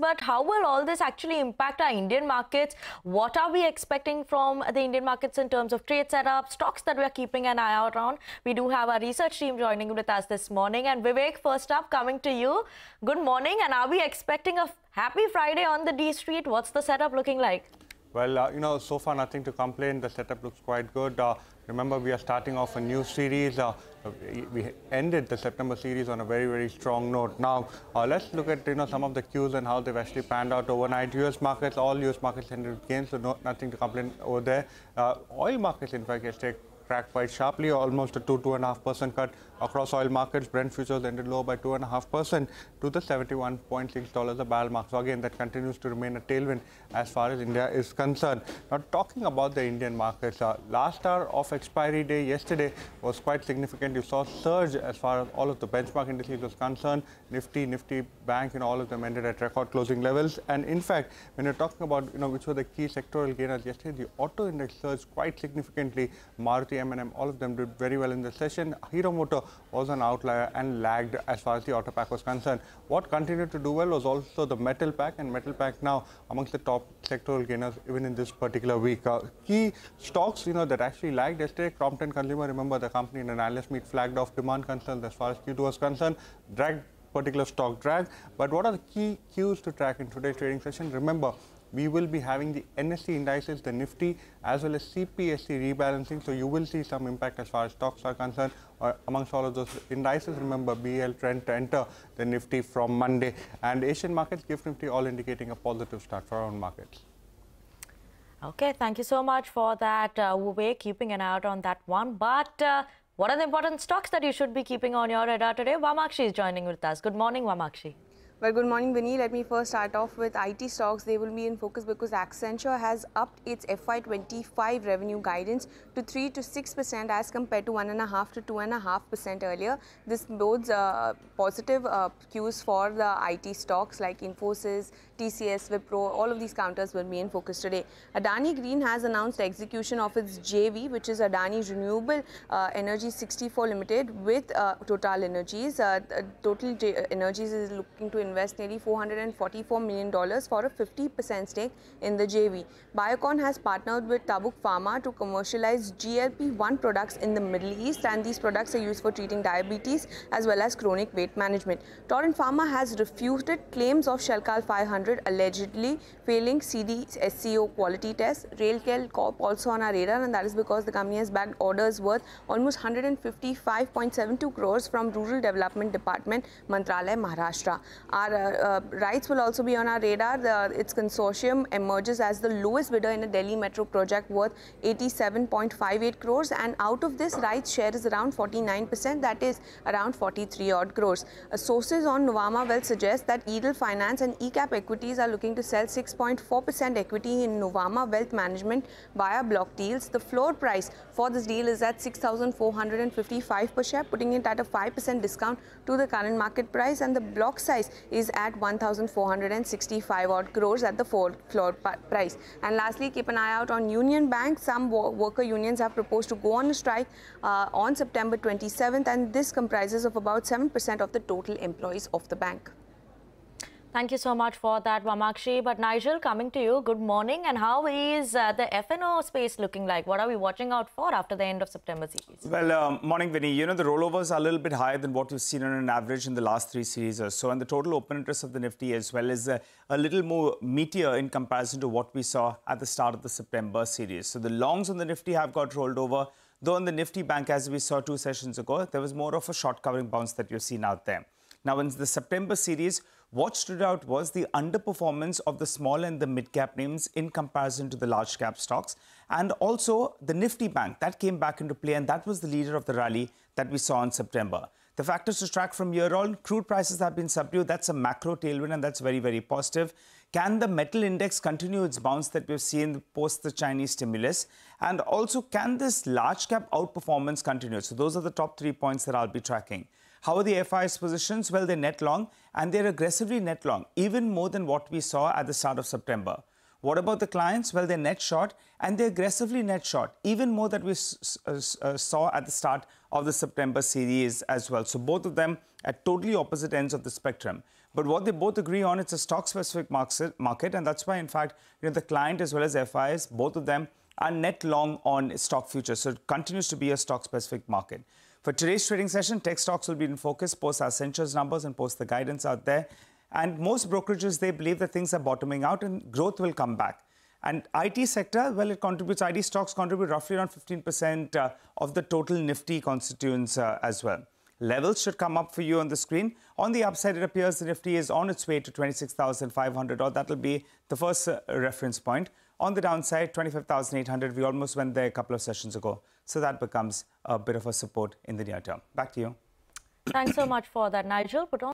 but how will all this actually impact our Indian markets? What are we expecting from the Indian markets in terms of trade setup, stocks that we are keeping an eye out on? We do have our research team joining with us this morning. And Vivek, first up, coming to you. Good morning. And are we expecting a happy Friday on the D Street? What's the setup looking like? Well, uh, you know, so far nothing to complain. The setup looks quite good. Uh, remember, we are starting off a new series. Uh, we ended the September series on a very, very strong note. Now, uh, let's look at you know some of the cues and how they've actually panned out overnight. U.S. markets, all U.S. markets ended gains, so no, nothing to complain over there. Uh, oil markets, in fact, yesterday cracked quite sharply, almost a two, two and a half percent cut across oil markets. Brent futures ended low by two and a half percent to the $71.6 a barrel mark. So again, that continues to remain a tailwind as far as India is concerned. Now, talking about the Indian markets, uh, last hour of expiry day yesterday was quite significant. You saw surge as far as all of the benchmark indices was concerned. Nifty, Nifty Bank, and all of them ended at record closing levels. And in fact, when you're talking about you know which were the key sectoral gainers yesterday, the auto index surged quite significantly. Maruti M&M, all of them did very well in the session. Hero Motor was an outlier and lagged as far as the auto pack was concerned. What continued to do well was also the metal pack, and metal pack now amongst the top sectoral gainers even in this particular week. Uh, key stocks, you know, that actually lagged yesterday. Crompton Consumer, remember the company in an analyst meet flagged off demand concerns as far as Q2 was concerned, dragged particular stock drag. But what are the key cues to track in today's trading session? Remember, we will be having the NSE indices, the Nifty, as well as CPSE rebalancing. So you will see some impact as far as stocks are concerned. Or amongst all of those indices, remember BEL Trent to enter the Nifty from Monday. And Asian markets, GIFT Nifty, all indicating a positive start for our own markets. Okay, thank you so much for that, uh, We're keeping an eye out on that one. But uh, what are the important stocks that you should be keeping on your radar today? Vamakshi is joining with us. Good morning, Vamakshi. Well, good morning, Vinny. Let me first start off with IT stocks. They will be in focus because Accenture has upped its FY25 revenue guidance to 3 to 6% as compared to 1.5 to 2.5% earlier. This bodes uh, positive uh, cues for the IT stocks like Infosys, TCS, Wipro, all of these counters will be in focus today. Adani Green has announced execution of its JV, which is Adani Renewable uh, Energy 64 Limited with uh, Total Energies. Uh, Total J Energies is looking to invest nearly $444 million for a 50% stake in the JV. Biocon has partnered with Tabuk Pharma to commercialize GLP-1 products in the Middle East and these products are used for treating diabetes as well as chronic weight management. Torrent Pharma has refuted claims of Shelcal 500 allegedly failing CD SCO quality tests. Railtel Corp also on our radar and that is because the company has bagged orders worth almost 155.72 crores from Rural Development Department, Mantralaya, Maharashtra. Our uh, uh, RITES will also be on our radar. The, its consortium emerges as the lowest bidder in a Delhi metro project worth 87.58 crores and out of this RITES share is around 49% that is around 43 odd crores. Uh, sources on Nuvama Wealth suggest that Edel Finance and ECAP Equities are looking to sell 6.4% equity in Nuvama Wealth Management via block deals. The floor price for this deal is at 6,455 per share putting it at a 5% discount to the current market price and the block size is at 1,465 odd crores at the floor price. And lastly, keep an eye out on Union Bank. Some worker unions have proposed to go on a strike uh, on September 27th and this comprises of about 7% of the total employees of the bank. Thank you so much for that, Vamakshi. But Nigel, coming to you, good morning. And how is uh, the F&O space looking like? What are we watching out for after the end of September series? Well, um, morning, Vinny. You know, the rollovers are a little bit higher than what we've seen on an average in the last three series or so. And the total open interest of the Nifty as well is uh, a little more meteor in comparison to what we saw at the start of the September series. So the longs on the Nifty have got rolled over. Though in the Nifty Bank, as we saw two sessions ago, there was more of a short covering bounce that you've seen out there. Now, in the September series, what stood out was the underperformance of the small and the mid cap names in comparison to the large cap stocks. And also the Nifty Bank that came back into play, and that was the leader of the rally that we saw in September. The factors to track from year on crude prices have been subdued. That's a macro tailwind, and that's very, very positive. Can the metal index continue its bounce that we've seen post the Chinese stimulus? And also, can this large cap outperformance continue? So, those are the top three points that I'll be tracking. How are the FIs positions? Well, they're net long and they're aggressively net long, even more than what we saw at the start of September. What about the clients? Well, they're net short and they're aggressively net short, even more than we uh, uh, saw at the start of the September series as well. So both of them at totally opposite ends of the spectrum. But what they both agree on, it's a stock-specific market, and that's why, in fact, you know, the client as well as FIs, both of them are net long on stock futures. So it continues to be a stock-specific market. For today's trading session, tech stocks will be in focus, post our Accenture's numbers and post the guidance out there. And most brokerages, they believe that things are bottoming out and growth will come back. And IT sector, well, it contributes, IT stocks contribute roughly around 15% uh, of the total Nifty constituents uh, as well. Levels should come up for you on the screen. On the upside, it appears the Nifty is on its way to 26,500, or that'll be the first uh, reference point. On the downside, 25,800, we almost went there a couple of sessions ago. So that becomes a bit of a support in the near term. Back to you. Thanks so much for that, Nigel. Put on